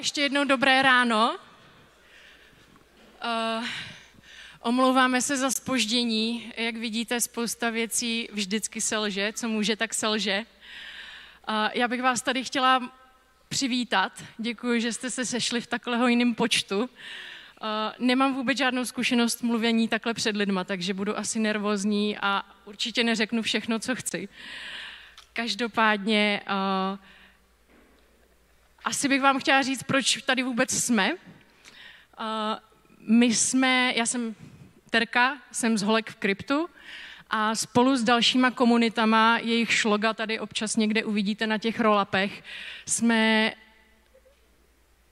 ještě jednou dobré ráno. Uh, omlouváme se za spoždění. Jak vidíte, spousta věcí vždycky selže. Co může, tak selže. Uh, já bych vás tady chtěla přivítat. Děkuji, že jste se sešli v takového jiném počtu. Uh, nemám vůbec žádnou zkušenost mluvení takhle před lidma, takže budu asi nervózní a určitě neřeknu všechno, co chci. Každopádně uh, asi bych vám chtěla říct, proč tady vůbec jsme. Uh, my jsme, já jsem Terka, jsem z Holek v kryptu a spolu s dalšíma komunitama, jejich šloga tady občas někde uvidíte na těch rolapech, jsme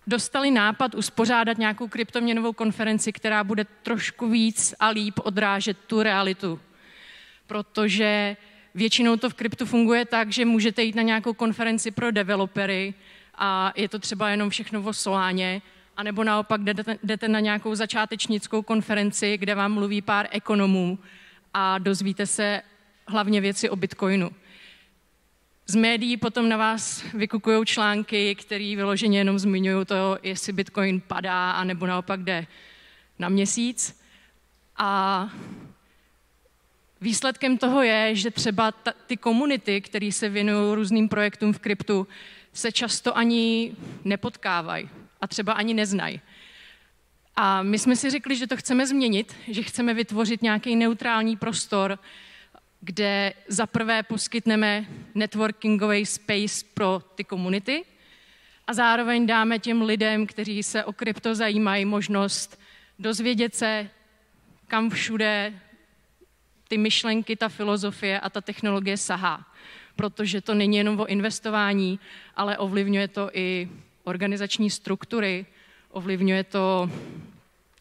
dostali nápad uspořádat nějakou kryptoměnovou konferenci, která bude trošku víc a líp odrážet tu realitu. Protože většinou to v kryptu funguje tak, že můžete jít na nějakou konferenci pro developery, a je to třeba jenom všechno o Soláně, anebo naopak jdete, na nějakou začátečnickou konferenci, kde vám mluví pár ekonomů a dozvíte se hlavně věci o Bitcoinu. Z médií potom na vás vykukují články, které vyloženě jenom zmiňují to, jestli Bitcoin padá, anebo naopak jde na měsíc. A výsledkem toho je, že třeba ta, ty komunity, které se věnují různým projektům v kryptu, se často ani nepotkávají a třeba ani neznají. A my jsme si řekli, že to chceme změnit, že chceme vytvořit nějaký neutrální prostor, kde za prvé poskytneme networkingový space pro ty komunity a zároveň dáme těm lidem, kteří se o krypto zajímají, možnost dozvědět se, kam všude ty myšlenky, ta filozofie a ta technologie sahá protože to není jenom o investování, ale ovlivňuje to i organizační struktury, ovlivňuje to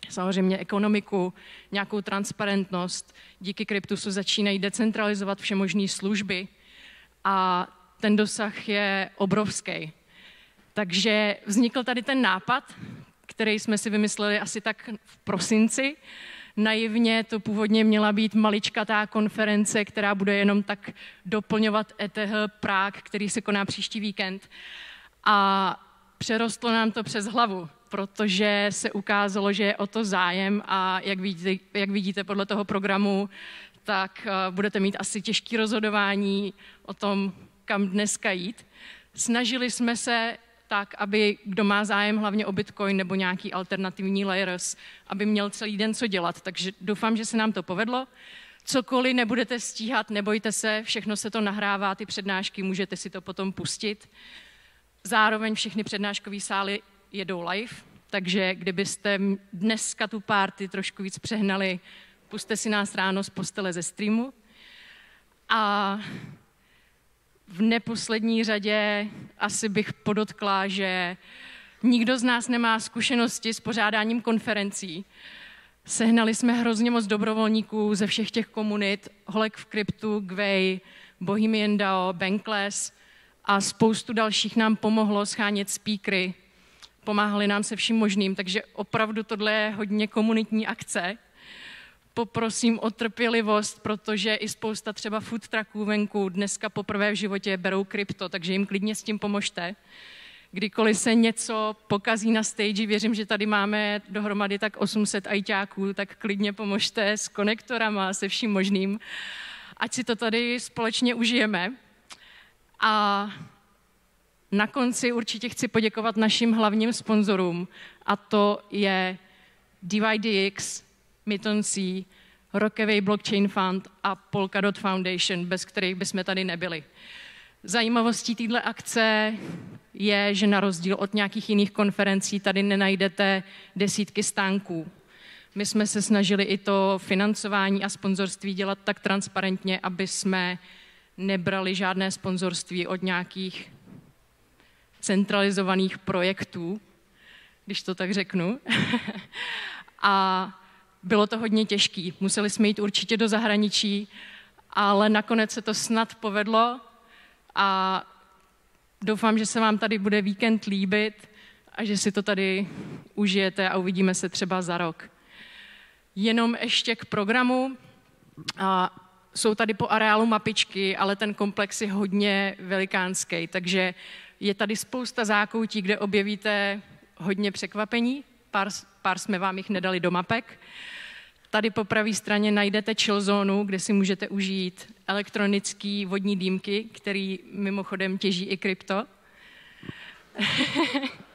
samozřejmě ekonomiku, nějakou transparentnost. Díky kryptu se začínají decentralizovat všemožné služby a ten dosah je obrovský. Takže vznikl tady ten nápad, který jsme si vymysleli asi tak v prosinci, Naivně to původně měla být maličkatá konference, která bude jenom tak doplňovat ETH Prague, který se koná příští víkend. A přerostlo nám to přes hlavu, protože se ukázalo, že je o to zájem a jak vidíte, jak vidíte podle toho programu, tak eh, budete mít asi těžké rozhodování o tom, kam dneska jít. Snažili jsme se tak, aby kdo má zájem hlavně o Bitcoin nebo nějaký alternativní layers, aby měl celý den co dělat. Takže doufám, že se nám to povedlo. Cokoliv nebudete stíhat, nebojte se, všechno se to nahrává, ty přednášky, můžete si to potom pustit. Zároveň všechny přednáškové sály jedou live, takže kdybyste dneska tu párty trošku víc přehnali, puste si nás ráno z postele ze streamu. A v neposlední řadě asi bych podotkla, že nikdo z nás nemá zkušenosti s pořádáním konferencí. Sehnali jsme hrozně moc dobrovolníků ze všech těch komunit, Holek v kryptu, Gwei, Bohemian DAO, Bankless a spoustu dalších nám pomohlo schánět speakery, pomáhali nám se vším možným, takže opravdu tohle je hodně komunitní akce poprosím o trpělivost, protože i spousta třeba food trucků venku dneska poprvé v životě berou krypto, takže jim klidně s tím pomožte. Kdykoliv se něco pokazí na stage, věřím, že tady máme dohromady tak 800 ajťáků, tak klidně pomožte s konektorama, se vším možným. Ať si to tady společně užijeme. A na konci určitě chci poděkovat našim hlavním sponzorům, a to je DYDX, Mytoncí, Rockaway Blockchain Fund a Polkadot Foundation, bez kterých bychom tady nebyli. Zajímavostí této akce je, že na rozdíl od nějakých jiných konferencí tady nenajdete desítky stánků. My jsme se snažili i to financování a sponzorství dělat tak transparentně, aby jsme nebrali žádné sponzorství od nějakých centralizovaných projektů, když to tak řeknu. a bylo to hodně těžké. Museli jsme jít určitě do zahraničí, ale nakonec se to snad povedlo a doufám, že se vám tady bude víkend líbit a že si to tady užijete a uvidíme se třeba za rok. Jenom ještě k programu. A jsou tady po areálu mapičky, ale ten komplex je hodně velikánský, takže je tady spousta zákoutí, kde objevíte hodně překvapení, pár, pár jsme vám jich nedali do mapek. Tady po pravé straně najdete chill zónu, kde si můžete užít elektronické vodní dýmky, který mimochodem těží i krypto.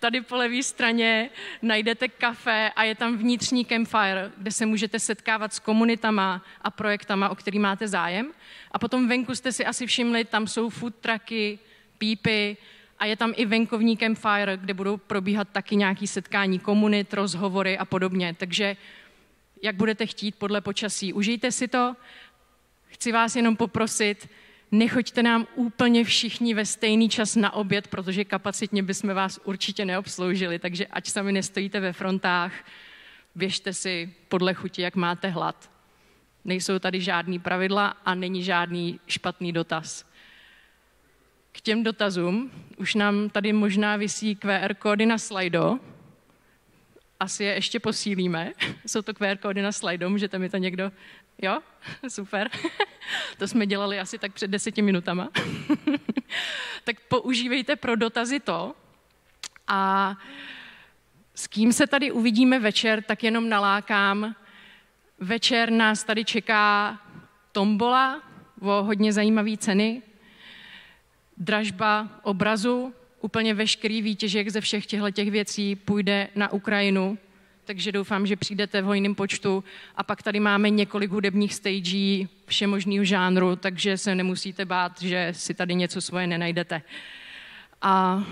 Tady po levé straně najdete kafe a je tam vnitřní campfire, kde se můžete setkávat s komunitama a projektama, o který máte zájem. A potom venku jste si asi všimli, tam jsou food trucky, pípy a je tam i venkovní campfire, kde budou probíhat taky nějaký setkání komunit, rozhovory a podobně. Takže jak budete chtít podle počasí. Užijte si to. Chci vás jenom poprosit, nechoďte nám úplně všichni ve stejný čas na oběd, protože kapacitně bychom vás určitě neobsloužili, takže ať sami nestojíte ve frontách, běžte si podle chuti, jak máte hlad. Nejsou tady žádný pravidla a není žádný špatný dotaz. K těm dotazům už nám tady možná vysí QR kódy na slajdo. Asi je ještě posílíme. Jsou to QR kódy na slajdo, můžete mi to někdo Jo? Super. to jsme dělali asi tak před deseti minutama. tak používejte pro dotazy to. A s kým se tady uvidíme večer, tak jenom nalákám. Večer nás tady čeká tombola o hodně zajímavé ceny, dražba obrazu, úplně veškerý výtěžek ze všech těchto věcí půjde na Ukrajinu takže doufám, že přijdete v hojném počtu. A pak tady máme několik hudebních stagí všemožného žánru, takže se nemusíte bát, že si tady něco svoje nenajdete. A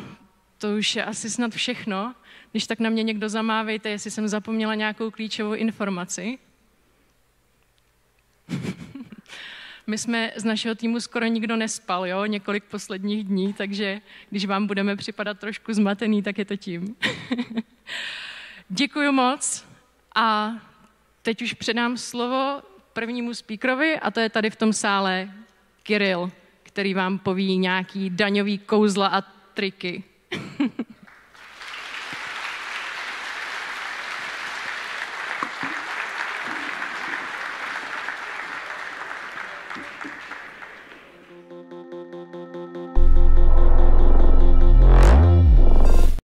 to už je asi snad všechno. Když tak na mě někdo zamávejte, jestli jsem zapomněla nějakou klíčovou informaci. My jsme z našeho týmu skoro nikdo nespal, jo, několik posledních dní, takže když vám budeme připadat trošku zmatený, tak je to tím. Děkuji moc a teď už předám slovo prvnímu speakerovi a to je tady v tom sále Kiril, který vám poví nějaký daňový kouzla a triky.